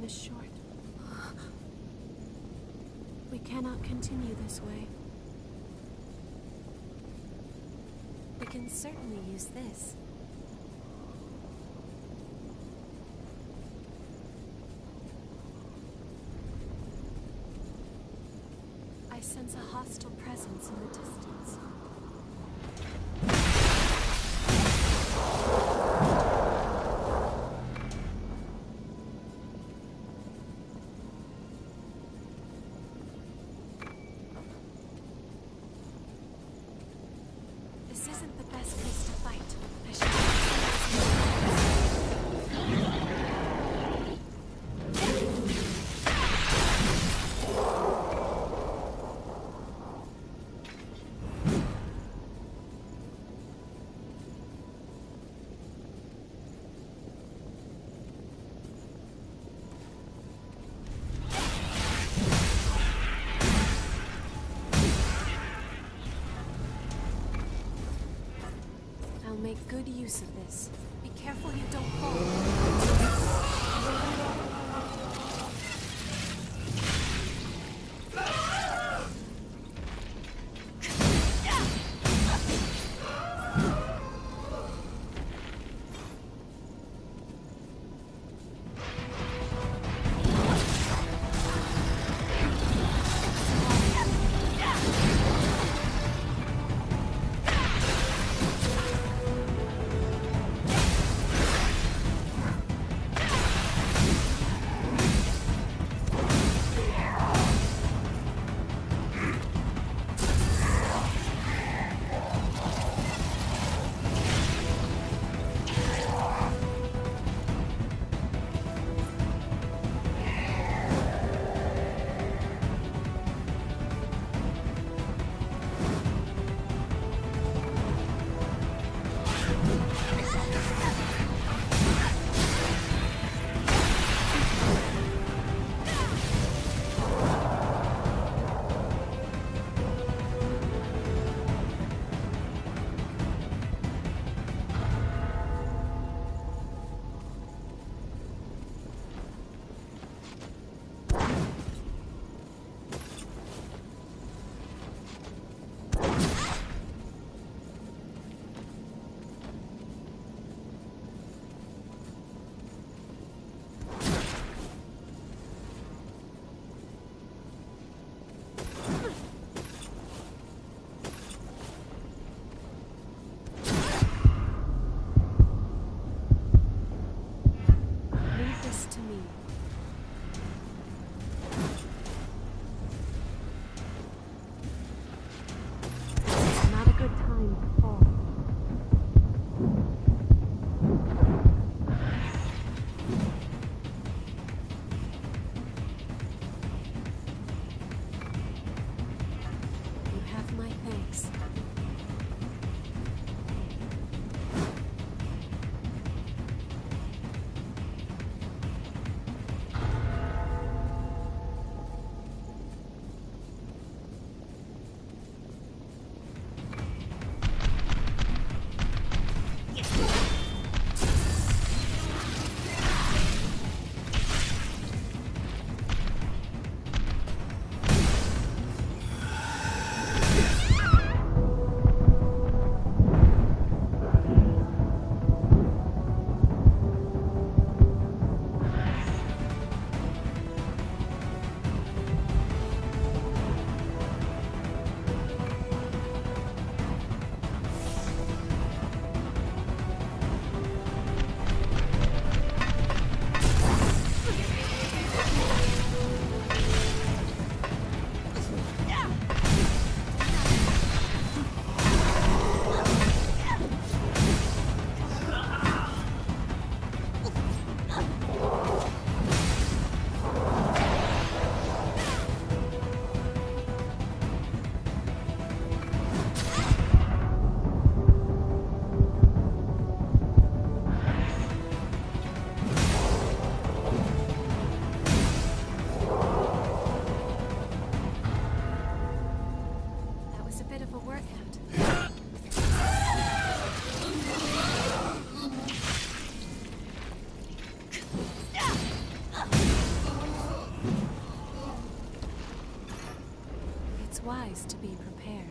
Time is short. We cannot continue this way. We can certainly use this. I sense a hostile presence in the distance. Wise to be prepared.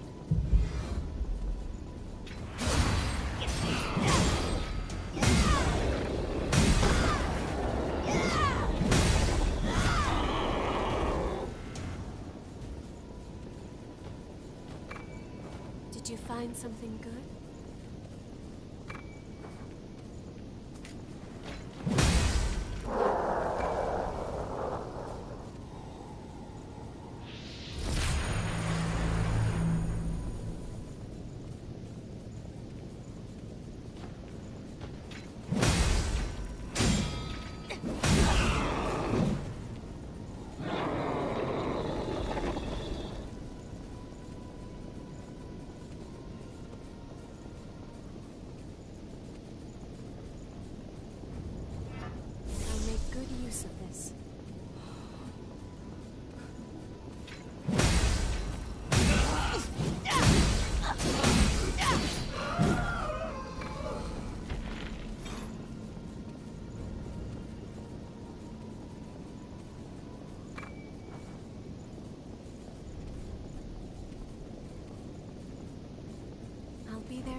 Did you find something good?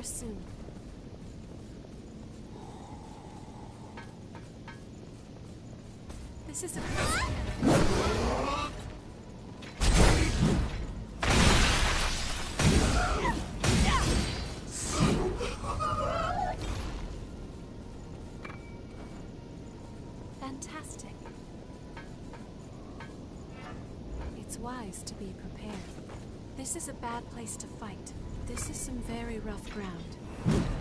There soon. This is a Fantastic. It's wise to be prepared. This is a bad place to fight. This is some very rough ground.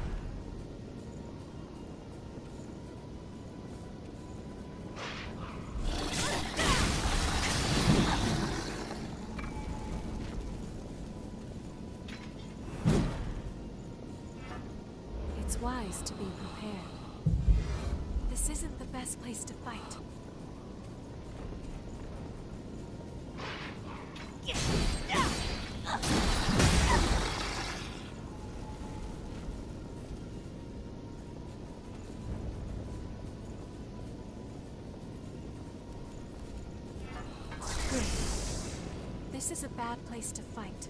This is a bad place to fight.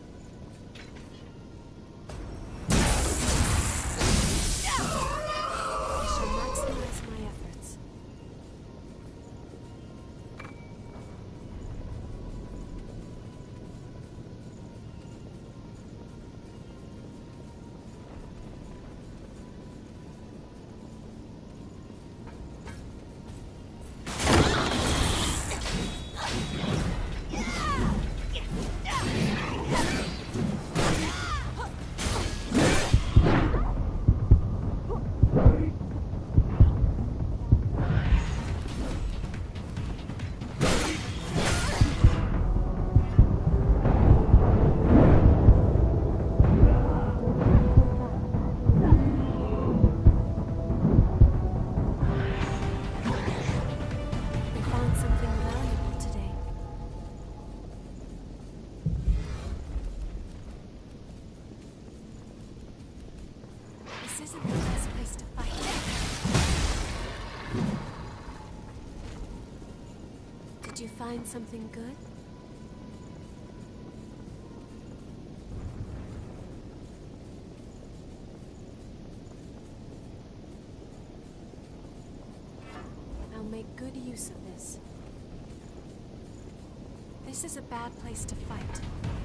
Find something good? I'll make good use of this. This is a bad place to fight.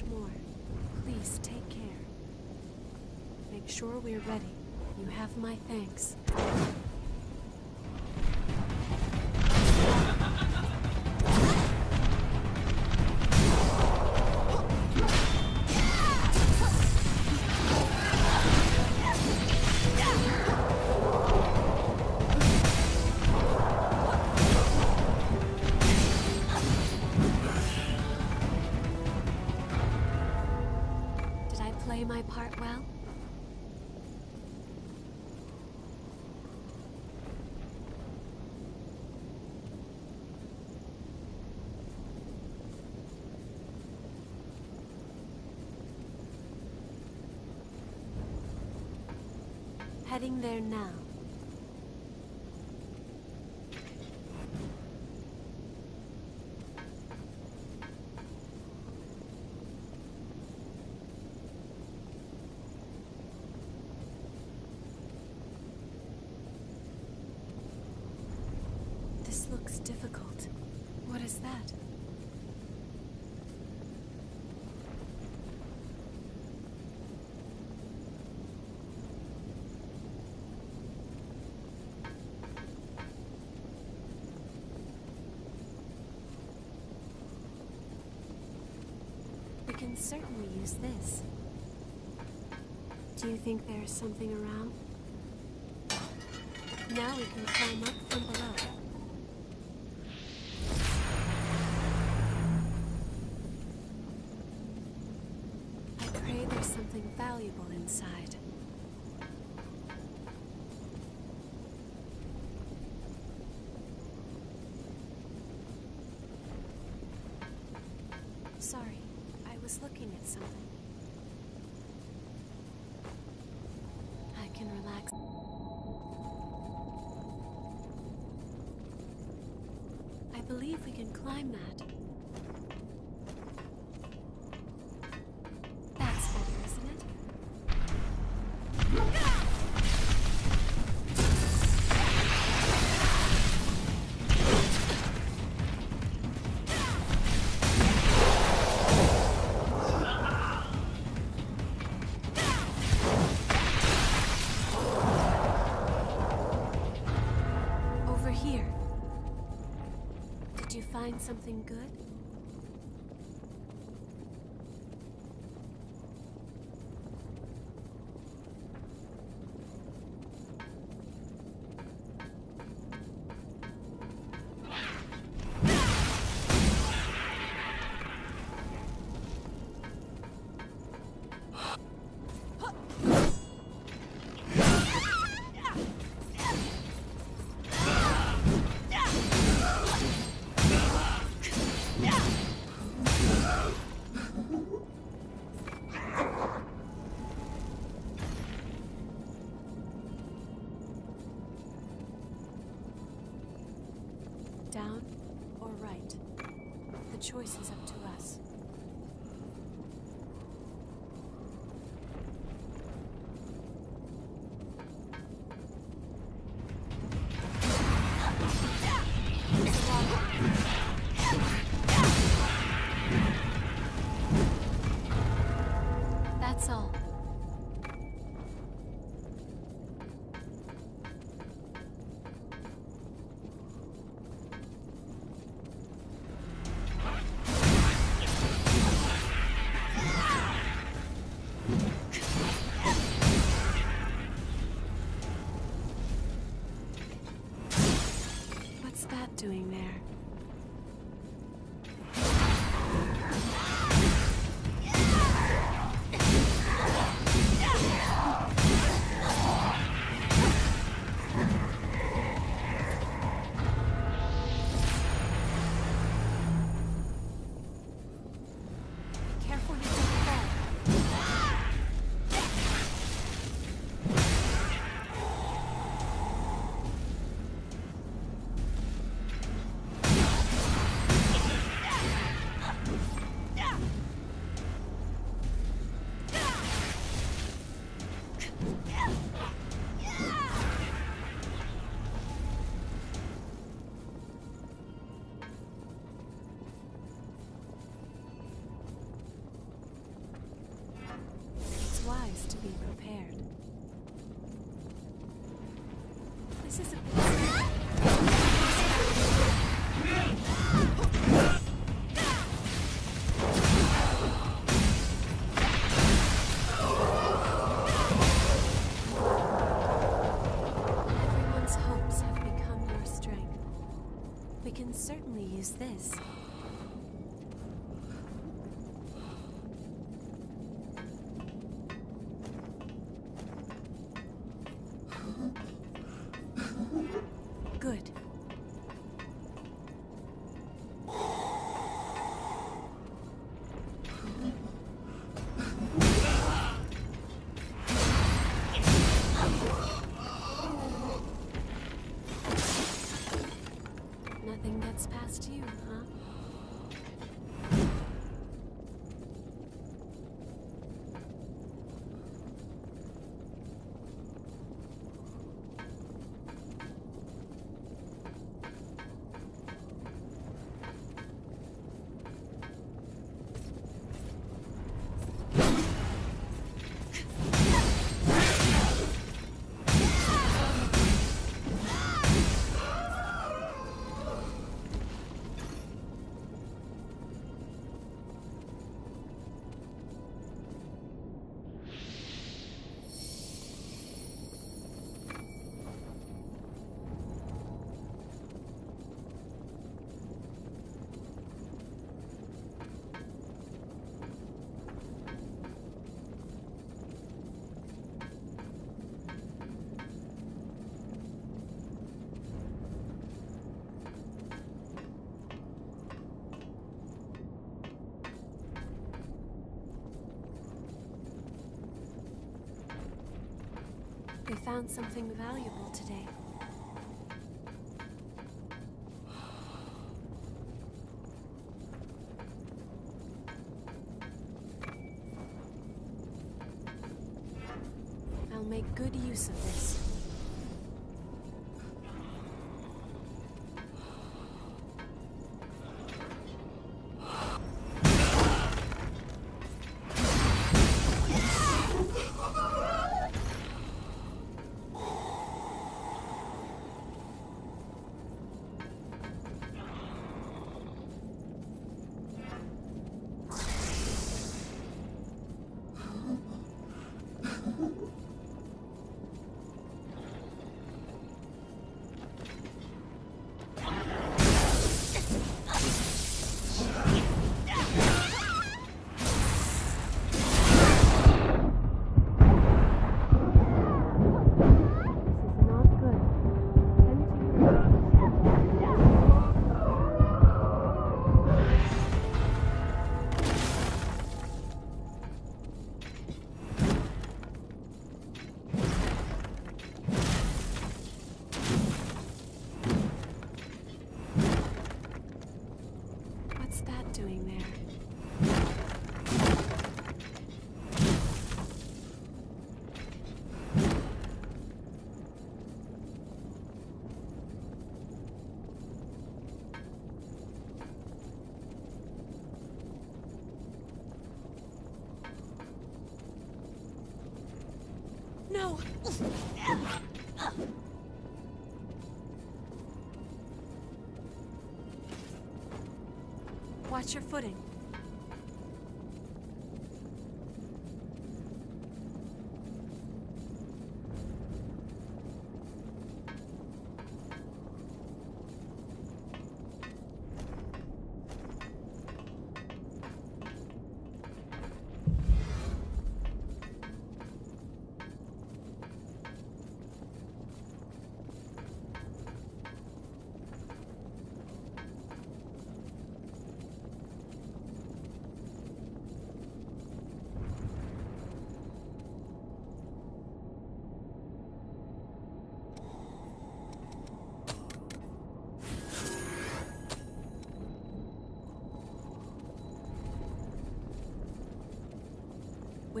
Much more. Please take care. Make sure we're ready. You have my thanks. Heading there now. This looks difficult. What is that? Can certainly use this. Do you think there's something around? Now we can climb up from below. I pray there's something valuable inside. Sorry, was looking at something. I can relax. I believe we can climb that. Something good? The can certainly use this. Found something valuable today. I'll make good use of this. Your footing.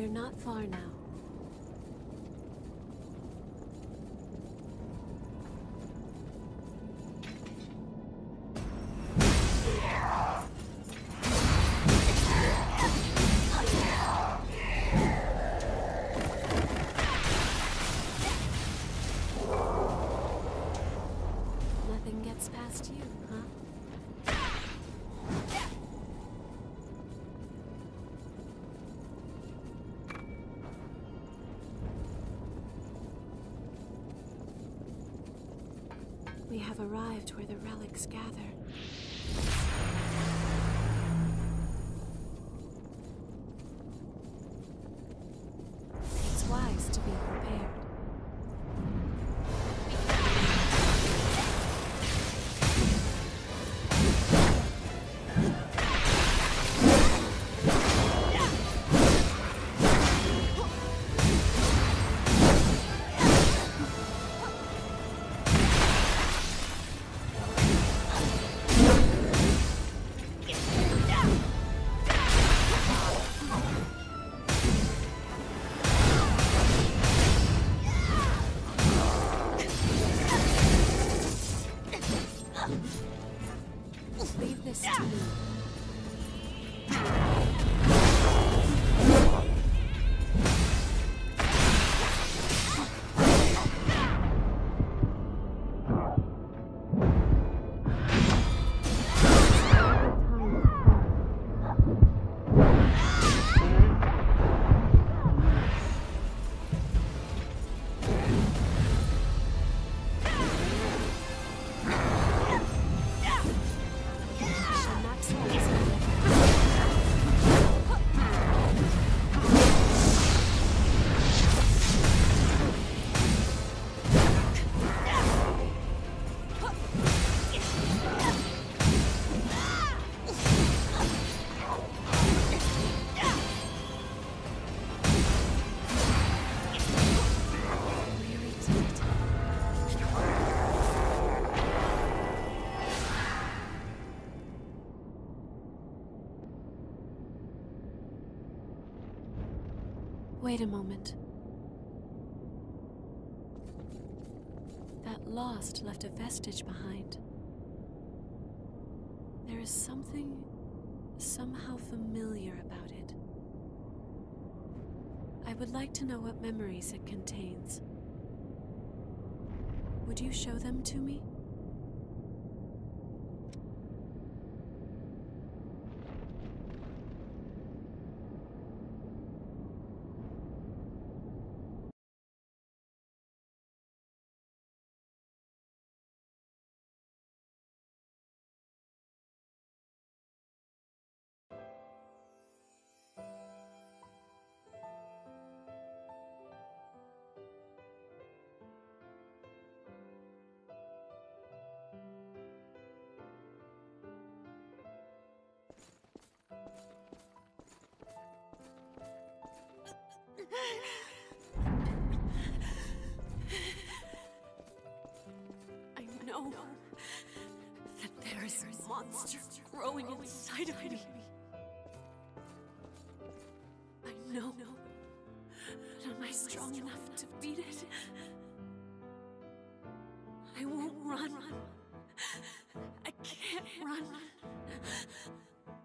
We're not far now. Have arrived where the relics gather. Wait a moment. That lost left a vestige behind. There is something somehow familiar about it. I would like to know what memories it contains. Would you show them to me? Strong enough to beat it? I won't run. I can't run.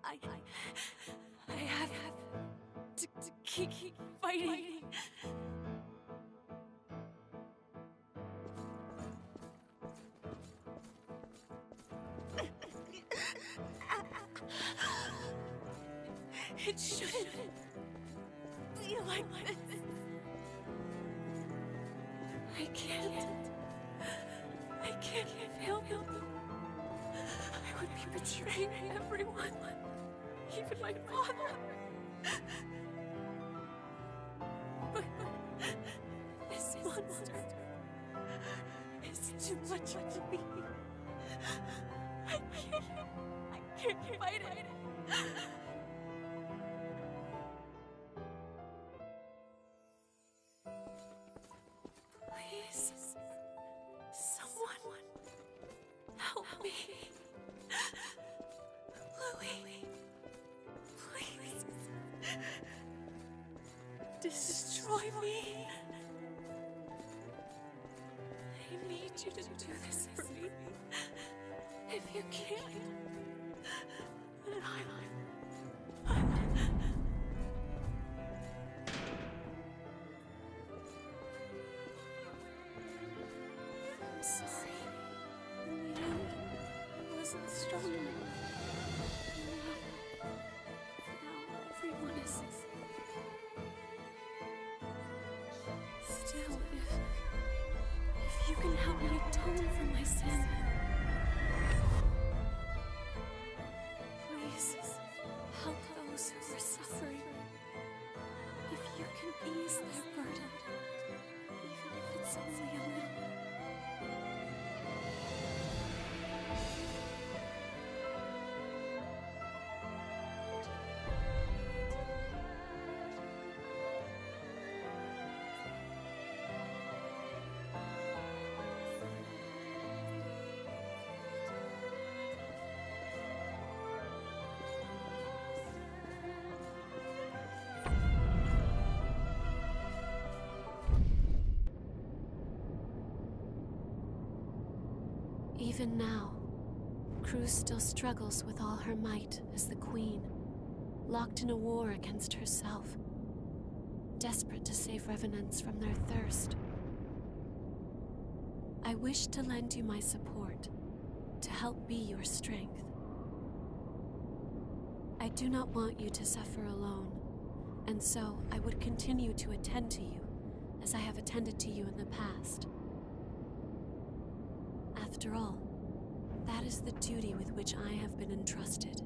I, I have to, to keep fighting. It shouldn't be like this. I can't. I can't fail him. I would be betraying everyone, even my father. But this monster is too much for me. I can't. I can't fight it. Still, if if you can help me atone for my sin, Even now, Cruz still struggles with all her might as the Queen, locked in a war against herself, desperate to save Revenants from their thirst. I wish to lend you my support, to help be your strength. I do not want you to suffer alone, and so I would continue to attend to you as I have attended to you in the past. After all, that is the duty with which I have been entrusted.